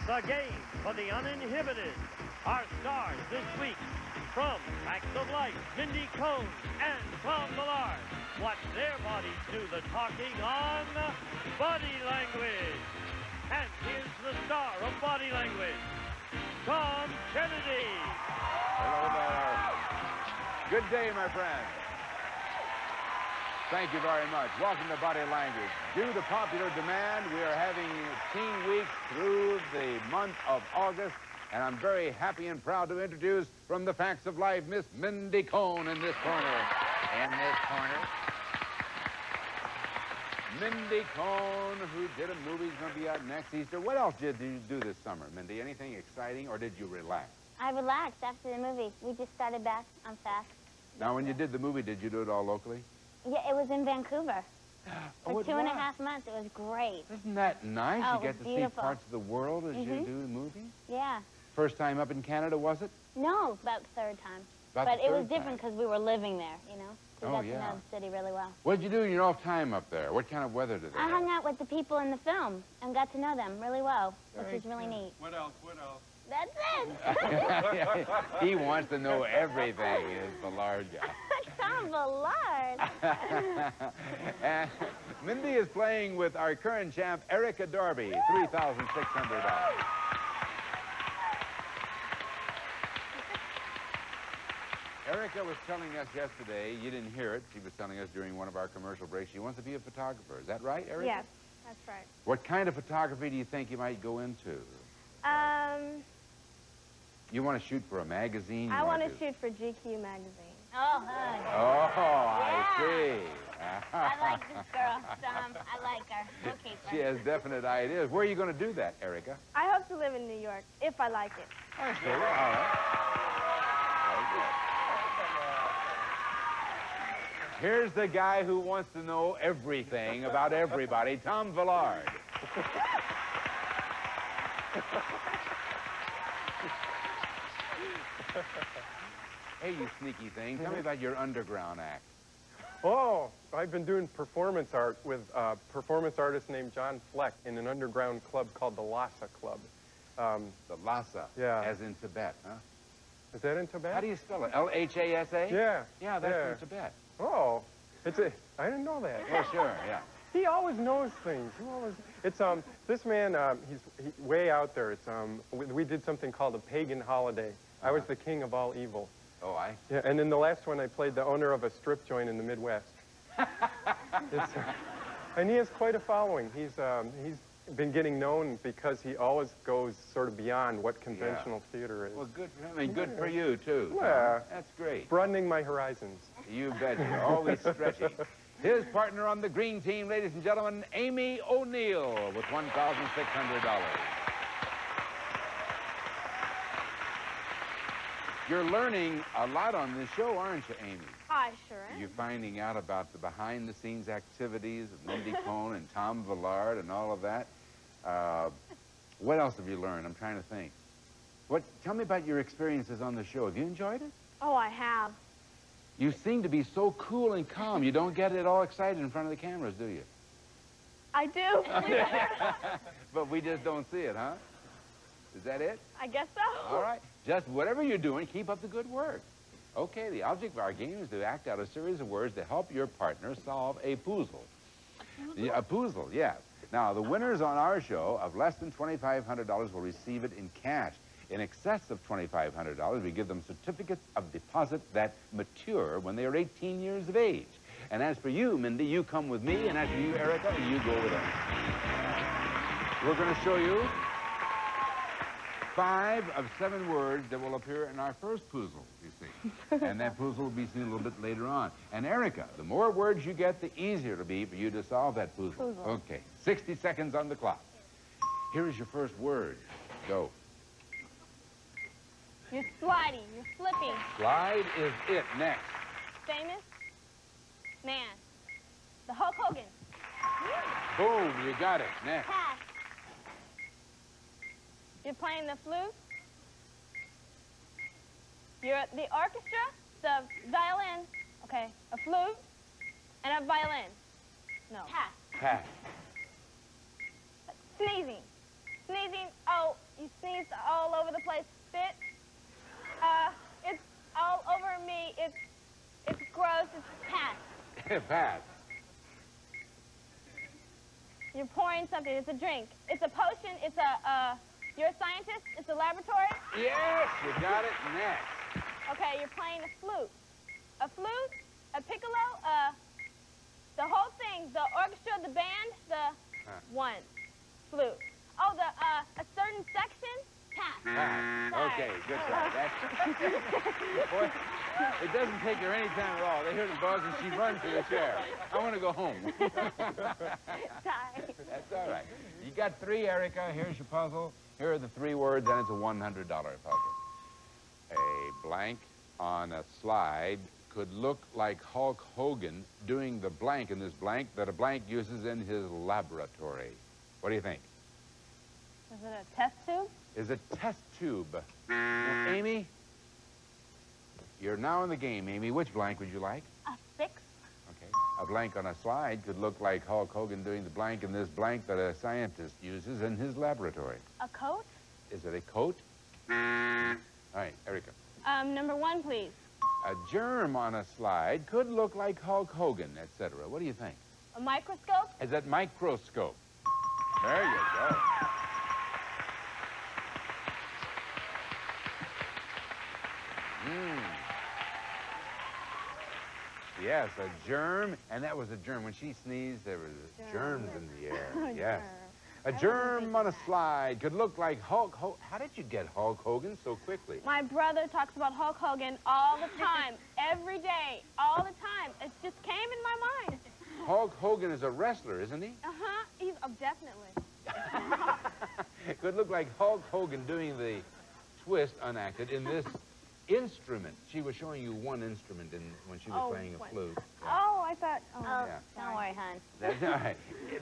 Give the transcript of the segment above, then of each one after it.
It's a game for the uninhibited. Our stars this week from Facts of Life, Mindy Cohn and Tom Villard. Watch their bodies do the talking on body language. And here's the star of body language, Tom Kennedy. Hello there. Good day, my friend. Thank you very much. Welcome to Body Language. Due to popular demand, we are having Teen Week through the month of August, and I'm very happy and proud to introduce from the Facts of Life, Miss Mindy Cohn in this corner. In this corner. Mindy Cohn, who did a movie, is going to be out next Easter. What else did you do this summer, Mindy? Anything exciting, or did you relax? I relaxed after the movie. We just started back on Facts. Now, when you did the movie, did you do it all locally? Yeah, it was in Vancouver. For Oh, it two and a half months. It was great. Isn't that nice? Oh, you get was to see parts of the world as you Mhm. do the movie. Yeah. First time up in Canada, was it? No, about the third time. About but the it was different because we were living there, you know? We Oh, got yeah. to know the city really well. What did you do in your off time up there? What kind of weather did they I have? hung out with the people in the film and got to know them really well, which Very was really neat. What else? What else? That's it! he wants to know everything, is the large guy. Villard. and Mindy is playing with our current champ, Erika Darby, $3,600. Erika was telling us yesterday, you didn't hear it, she was telling us during one of our commercial breaks, she wants to be a photographer. Is that right, Erika? Yes, that's right. What kind of photography do you think you might go into? Um, You want to shoot for a magazine? I want to shoot for GQ magazine. Oh, hi. Oh, I see. I like this girl, Tom. I like her. We'll keep her. She has definite ideas. Where are you going to do that, Erika? I hope to live in New York if I like it. Oh, I see. All right. Here's the guy who wants to know everything about everybody, Tom Villard. hey, you sneaky thing. Tell me about your underground act. Oh, I've been doing performance art with a performance artist named John Fleck in an underground club called the Lhasa Club. Um, The Lhasa, Yeah. as in Tibet, huh? is that in Tibet? How do you spell it? L-H-A-S-A? Yeah. Yeah, that's yeah. in Tibet. Oh, it's a. I didn't know that. Oh, sure, yeah. He always knows things. He always. It's um. This man, um, he's he, way out there. It's um. We, we did something called a pagan holiday. I was the king of all evil. Oh, I. Yeah, and in the last one, I played the owner of a strip joint in the Midwest. Uh, and he has quite a following. He's um, he's been getting known because he always goes sort of beyond what conventional theater is. Well, good for him, and good for you, too. Tom. Yeah. That's great. Broadening my horizons. You bet you're always stretching. His partner on the green team, ladies and gentlemen, Amy O'Neill with $1,600. You're learning a lot on this show, aren't you, Amy? I sure am. You're finding out about the behind-the-scenes activities of Mindy Cohn and Tom Villard and all of that. Uh, what else have you learned? I'm trying to think. What? Tell me about your experiences on the show. Have you enjoyed it? Oh, I have. You seem to be so cool and calm. You don't get it all excited in front of the cameras, do you? I do. but we just don't see it, huh? Is that it? I guess so. All right. Just whatever you're doing, keep up the good work. Okay, the object of our game is to act out a series of words to help your partner solve a puzzle. A puzzle, yes. Now, the winners on our show of less than $2,500 will receive it in cash. In excess of $2,500, we give them certificates of deposit that mature when they are 18 years of age. And as for you, Mindy, you come with me, and as for you, Erika, you go with us. We're going to show you five of seven words that will appear in our first puzzle, you see. and that puzzle will be seen a little bit later on. And Erika, the more words you get, the easier it'll be for you to solve that puzzle. Puzzle. Okay, 60 seconds on the clock. Here is your first word. Go. You're sliding. You're flipping. Slide is it. Next. Famous man. The Hulk Hogan. Boom, you got it. Next. Pass. You're playing the flute. You're at the orchestra, the violin. Okay, a flute and a violin. No. Pass. Pass. Sneezing. Sneezing. Oh, you sneezed all over the place. Spit. Uh, it's all over me. It's it's gross. It's pass. pass. You're pouring something. It's a drink. It's a potion. It's a, uh you're a scientist. It's a laboratory. Yes, you got it. Next. Okay, you're playing a flute. A flute, a piccolo, uh, the whole thing, the orchestra, the band, the Huh. one, flute. Oh, the, uh, a certain section, pass. Okay, good try. That's, boy, it doesn't take her any time at all. They hear the buzz and she runs to the chair. I want to go home. Tie. That's all right. You got three, Erika. Here's your puzzle. Here are the three words, and it's a $100 puzzle. A blank on a slide could look like Hulk Hogan doing the blank in this blank that a blank uses in his laboratory. What do you think? Is it a test tube? Is a test tube. Now, Amy, you're now in the game, Amy. Which blank would you like? A six? Okay. A blank on a slide could look like Hulk Hogan doing the blank in this blank that a scientist uses in his laboratory. A coat? Is it a coat? All right, Erika. Um, number one, please. A germ on a slide could look like Hulk Hogan, etc. What do you think? A microscope? Is that microscope? There you go. Mm. Yes, a germ, and that was a germ. When she sneezed, there was germs in the air. yes. A germ on a slide could look like Hulk Hogan. How did you get Hulk Hogan so quickly? My brother talks about Hulk Hogan all the time, every day, all the time. It just came in my mind. Hulk Hogan is a wrestler, isn't he? Uh-huh. He's, oh, definitely. could look like Hulk Hogan doing the twist unacted in this instrument. She was showing you one instrument in, when she was Oh, playing a one. flute. Oh, I thought, oh. Oh, Yeah. don't worry, hon. That's all right.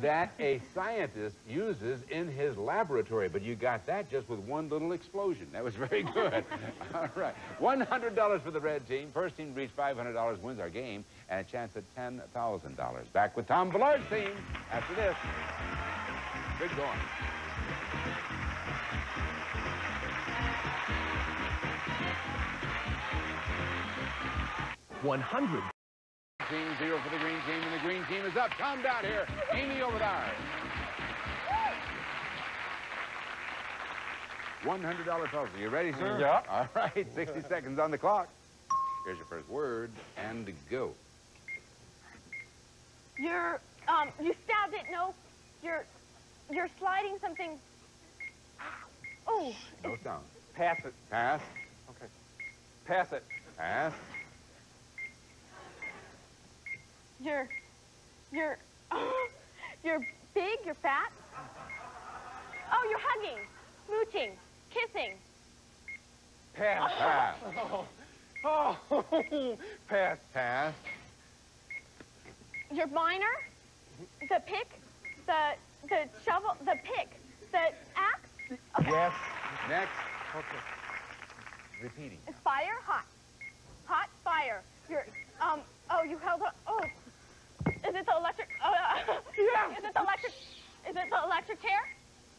That a scientist uses in his laboratory, but you got that just with one little explosion. That was very good. all right. $100 for the red team. First team to reach $500 wins our game, and a chance at $10,000. Back with Tom Villard's team after this. Good going. One hundred Team zero for the green team, and the green team is up. Tom down here. Amy over there. $100 puzzle. You ready, sir? Yeah. All right, 60 seconds on the clock. Here's your first word, and go. You're, um, you stabbed it. No, you're, you're sliding something. Oh, No sound. Pass it. Pass, Okay. Pass it. pass, you're, you're, you're big. You're fat. Oh, you're hugging, smooching, kissing. Pass. pass, Oh, pass. pass, Your miner, the pick, the, the shovel, the pick, the axe. Okay. Yes. next, Okay. repeating. Fire hot? Hot fire. You're, um, oh, you held on. Oh, is it the electric? Oh, uh, Yeah. Is it the electric? Is it the electric chair?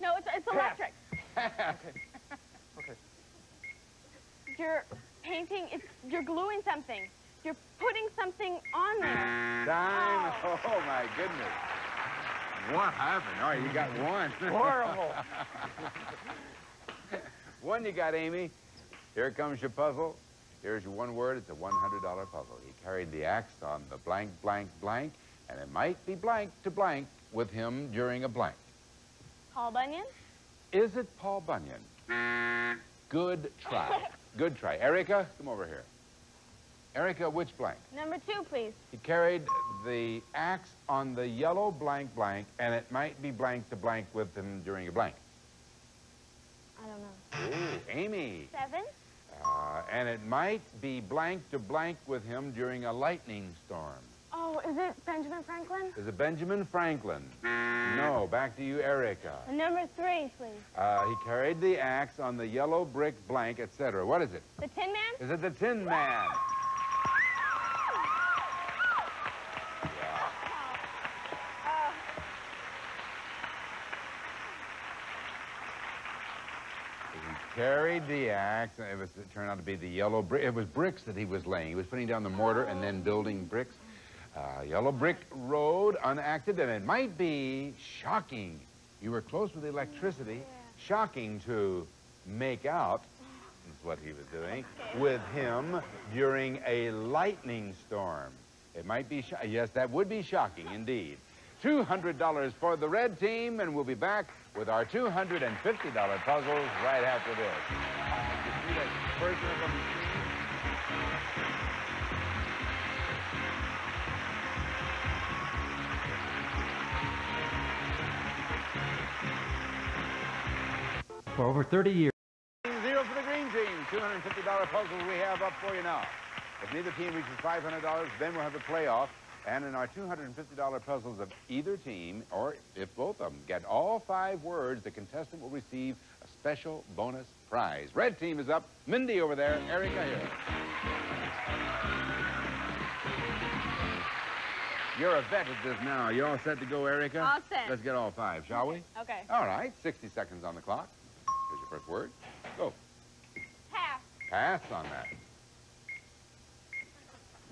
No, it's it's electric. Okay. Okay. You're painting. It's you're gluing something. You're putting something on there. Time. Oh, my goodness. What happened? All right, you got one. Horrible. one you got, Amy. Here comes your puzzle. Here's your one word. It's a $100 puzzle. He carried the axe on the blank, blank, blank, and it might be blank to blank with him during a blank. Paul Bunyan. Is it Paul Bunyan? Good try. Good try. Erika, come over here. Erika, which blank? Number two, please. He carried the axe on the yellow blank blank, and it might be blank to blank with him during a blank. I don't know. Ooh, Amy. Seven. Uh, and it might be blank to blank with him during a lightning storm. Oh, is it Benjamin Franklin? Is it Benjamin Franklin? No. Back to you, Erika. Number three, please. Uh, he carried the axe on the yellow brick blank, etc. What is it? The Tin Man. Is it the Tin Man? He carried the axe. It was it turned out to be the yellow brick. It was bricks that he was laying. He was putting down the mortar and then building bricks. Uh, yellow brick road, unacted, and it might be shocking. You were close with electricity. Shocking to make out, is what he was doing, with him during a lightning storm. It might be, yes, that would be shocking indeed. $200 for the red team, and we'll be back with our $250 puzzles right after this. For over 30 years. Zero for the green team. $250 puzzles we have up for you now. If neither team reaches $500, then we'll have the playoff. And in our $250 puzzles of either team, or if both of them get all five words, the contestant will receive a special bonus prize. Red team is up. Mindy over there. Erika here. You're a vet at this now. You all set to go, Erika? All set. Let's get all five, shall we? Okay. All right. 60 seconds on the clock. First word. Go. Pass. Pass on that.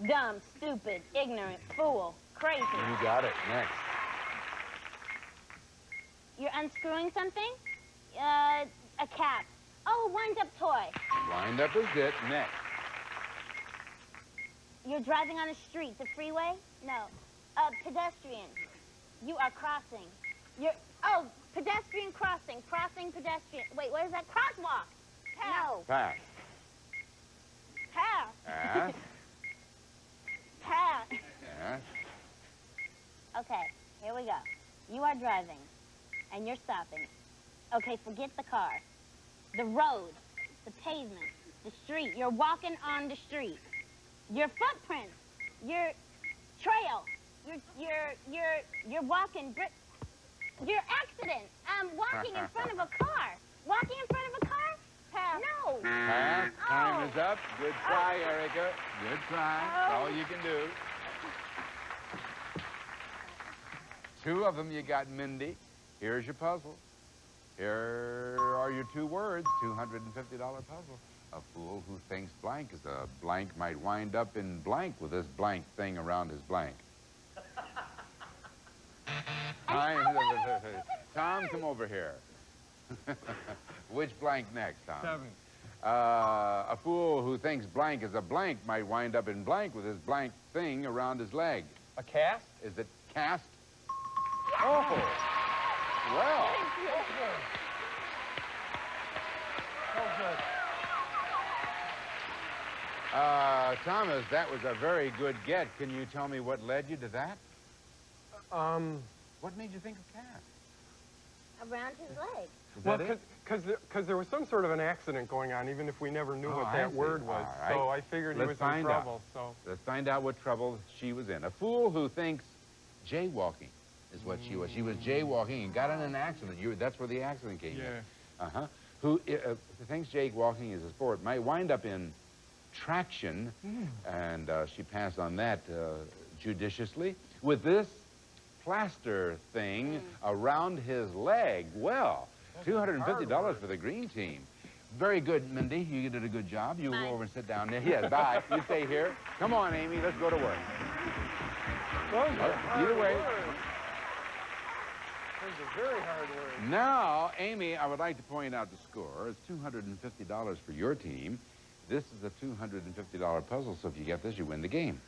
Dumb, stupid, ignorant, fool, crazy. You got it. Next. You're unscrewing something? Uh, a cap. Oh, a wind-up toy. Wind up is it. Next. You're driving on a street, the freeway? No. A pedestrian. You are crossing. You're, oh, pedestrian crossing, crossing pedestrian. Wait, what is that? Crosswalk. No. Pass. Pass. Pass. Pass. Okay, here we go. You are driving, and you're stopping. Okay, forget the car. The road, the pavement, the street. You're walking on the street. Your footprints, your trail. You're you're you're you're walking. Your accident. Um, walking in front of a car. Walking in front of a car. Pass. No. Pass. Time Oh. is up. Good try, Erika. Good try. That's all you can do. Two of them you got, Mindy. Here's your puzzle. Here are your two words, $250 puzzle. A fool who thinks blank is a blank might wind up in blank with this blank thing around his blank. Tom, come over here. Which blank next, Tom? Seven. Uh, a fool who thinks blank is a blank might wind up in blank with his blank thing around his leg. A cast? Is it cast? Oh, well. Uh, Thomas, that was a very good get. Can you tell me what led you to that? Um, What made you think of cast? Around his leg. Is well, that it? because because there was some sort of an accident going on, even if we never knew Oh, what that word was. All right. So I figured Let's he was find in out. trouble. So Let's find out what trouble she was in. A fool who thinks jaywalking is what she was. She was jaywalking and got in an accident. You, that's where the accident came in. yeah. Uh-huh. Who uh, thinks jaywalking is a sport might wind up in traction, and uh, she passed on that uh, judiciously. With this plaster thing hmm. around his leg, well, $250 for the green team. Very good, Mindy. You did a good job. You Bye. go over and sit down there. Yeah, bye. You stay here. Come on, Amy. Let's go to work. Those are either way. words. Those are very hard words. Now, Amy, I would like to point out the score. It's $250 for your team. This is a $250 puzzle, so if you get this, you win the game.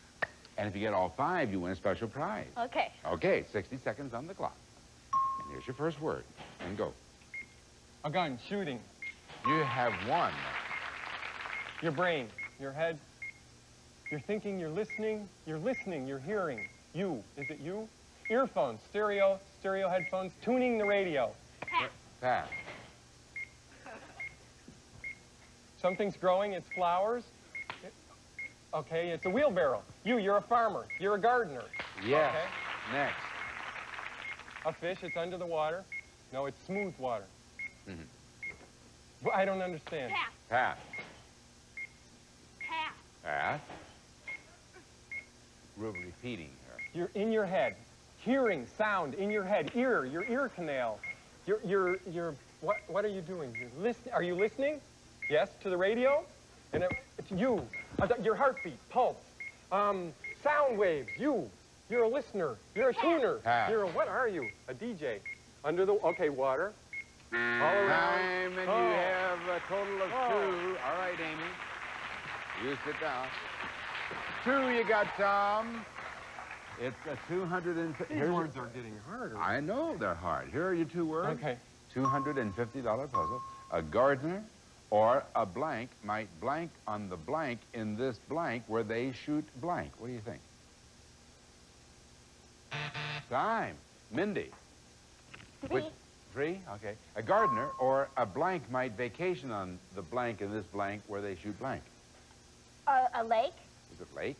And if you get all five, you win a special prize. Okay. Okay, 60 seconds on the clock. And here's your first word. And go. A gun, shooting. You have one. Your brain, your head. You're thinking, you're listening, you're listening, you're hearing. You, is it you? Earphones, stereo, stereo headphones, tuning the radio. Pass. Pass. Something's growing, it's flowers. It- okay, it's a wheelbarrow. You, you're a farmer, you're a gardener. Yes. Okay. Next. A fish, it's under the water. No, it's smooth water. Mhm. I don't understand. Pass. Pass. Pass. Pass. We're repeating here. You're in your head. Hearing sound in your head. Ear, your ear canal. You're, you're, you're, what, what are you doing? You're listening. Are you listening? Yes, to the radio? And it, it's you. Uh, your heartbeat, pulse. Um, sound waves, you. You're a listener. You're a tuner. Pass. You're a, what are you? A DJ. Under the, okay, water. All around. Time, and Oh. you have a total of Oh. two. All right, Amy. You sit down. Two you got, Tom. It's a 200 and... These here's your- words are getting harder. I know they're hard. Here are your two words. Okay. $250 puzzle. A gardener or a blank might blank on the blank in this blank where they shoot blank. What do you think? Time. Mindy. Three. Which- Three? Okay. A gardener or a blank might vacation on the blank in this blank where they shoot blank. A, a lake. Is it lake?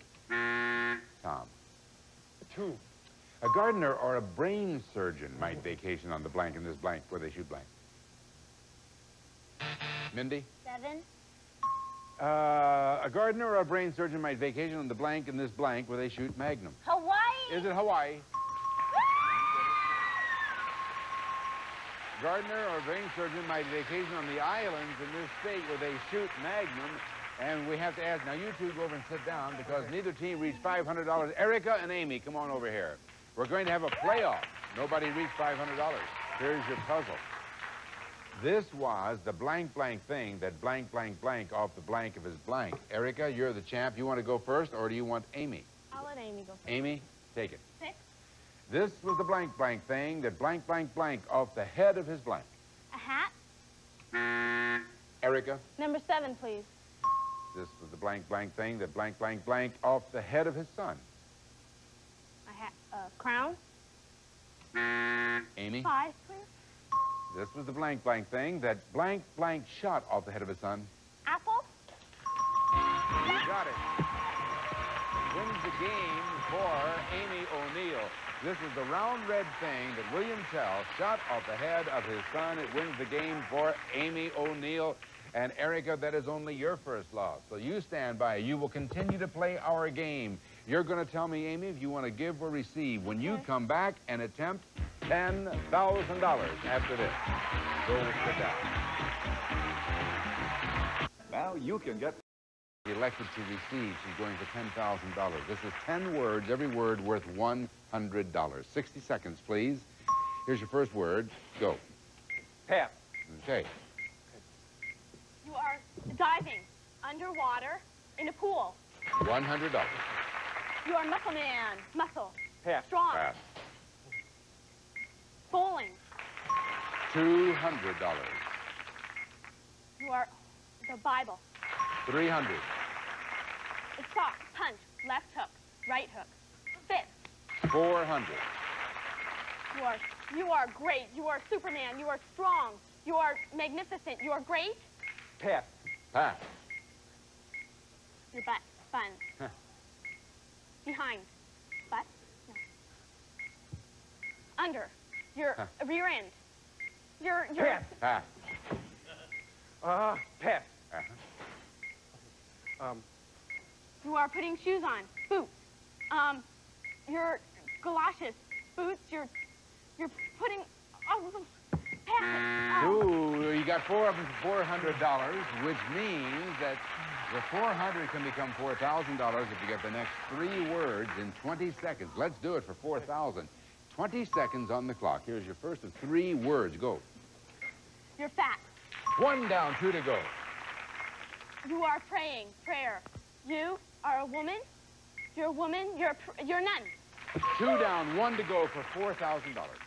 Tom. Two. A gardener or a brain surgeon might vacation on the blank in this blank where they shoot blank. Mindy? Seven. Uh, a gardener or a brain surgeon might vacation on the blank in this blank where they shoot Magnum. Hawaii. Is it Hawaii? Gardener or brain surgeon might vacation on the islands in this state where they shoot Magnum. And we have to ask, now you two go over and sit down because neither team reached $500. Erika and Amy, come on over here. We're going to have a playoff. Nobody reached $500. Here's your puzzle. This was the blank blank thing that blank blank blank off the blank of his blank. Erika, you're the champ. You want to go first or do you want Amy? I'll let Amy go first. Amy, take it. Six. This was the blank blank thing that blank blank blank off the head of his blank. A hat. Erika, Number seven, please. this was the blank blank thing that blank blank blank off the head of his son. A hat. A crown. Amy, Five, please. This was the blank blank thing that blank blank shot off the head of his son. Apple. You got it. Wins the game for Amy O'Neill. This is the round red thing that William Tell shot off the head of his son. It wins the game for Amy O'Neill. And Erika, that is only your first loss. So you stand by. You will continue to play our game. You're going to tell me, Amy, if you want to give or receive when you come back and attempt $10,000 after this. Go sit down. Now you can get elected to receive, she's going for $10,000. This is 10 words, every word worth $100. 60 seconds, please. Here's your first word. Go. Pass. Okay. You are diving underwater in a pool. $100. You are muscle man, muscle, Pass. strong, Pass. Bowling. $200. You are the Bible. 300 It's sock, punch, left hook, right hook, fist. 400 You are you are great. You are Superman. You are strong. You are magnificent. You are great. Pass. Pass. Your butt, fun. Huh. Behind, butt, no. Under, your Huh. rear end. Your your Pass. Pass. Uh, pass. Uh-huh. Um, You are putting shoes on, boots. Um, your galoshes, boots. You're, you're putting. Oh, pass it. Oh. Ooh, you got four of them for $400, which means that the 400 can become $4,000 if you get the next three words in 20 seconds. Let's do it for 4,000. 20 seconds on the clock. Here's your first of three words. Go. You're fat. One down, two to go. You are praying, prayer. You are a woman. You're a woman. You're a pr- you're nun. Two down, one to go for $4,000.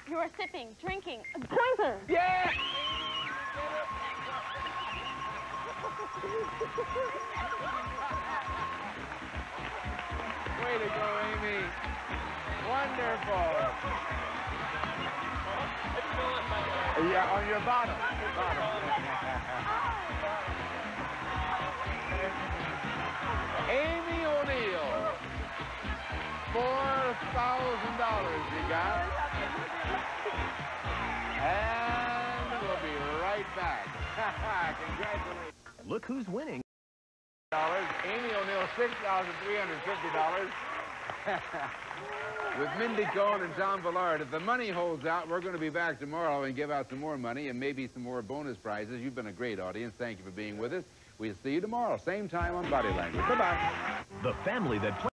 You are sipping, drinking, drinking. Yeah! Way to go, Amy. Wonderful. Yeah, on your bottom. bottom. Amy O'Neill. Four thousand dollars you got. And we'll be right back. Congratulations. Look who's winning. Amy O'Neill, $6,350. With Mindy Cohn and Tom Villard. If the money holds out, we're going to be back tomorrow and give out some more money and maybe some more bonus prizes. You've been a great audience. Thank you for being with us. We'll see you tomorrow, same time on Body Language. Bye-bye. The family that plays.